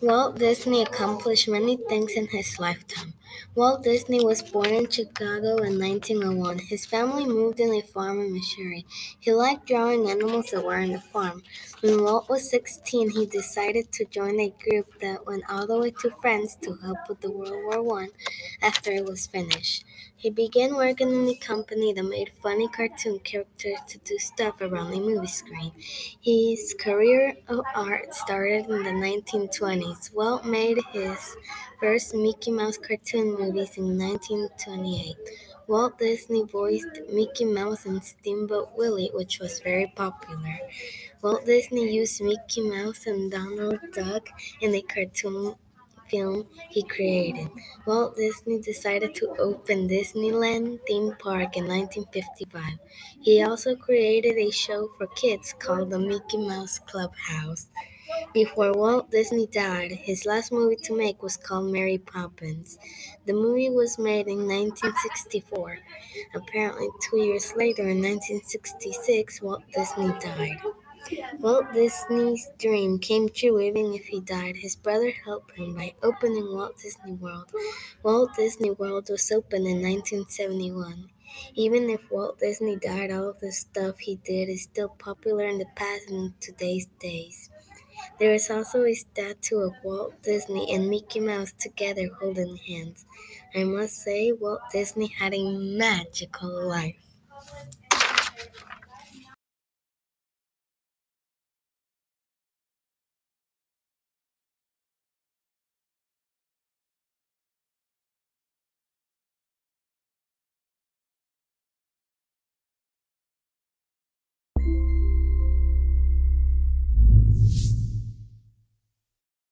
Walt Disney accomplished many things in his lifetime. Walt Disney was born in Chicago in 1901. His family moved in a farm in Missouri. He liked drawing animals that were on the farm. When Walt was 16, he decided to join a group that went all the way to France to help with the World War I after it was finished. He began working in a company that made funny cartoon characters to do stuff around a movie screen. His career of art started in the 1920s. Walt made his first Mickey Mouse cartoon movies in 1928. Walt Disney voiced Mickey Mouse in Steamboat Willie, which was very popular. Walt Disney used Mickey Mouse and Donald Duck in a cartoon film he created. Walt Disney decided to open Disneyland theme park in 1955. He also created a show for kids called the Mickey Mouse Clubhouse. Before Walt Disney died, his last movie to make was called Mary Poppins. The movie was made in 1964. Apparently, two years later, in 1966, Walt Disney died. Walt Disney's dream came true even if he died. His brother helped him by opening Walt Disney World. Walt Disney World was opened in 1971. Even if Walt Disney died, all of the stuff he did is still popular in the past and in today's days. There is also a statue of Walt Disney and Mickey Mouse together holding hands. I must say, Walt Disney had a magical life.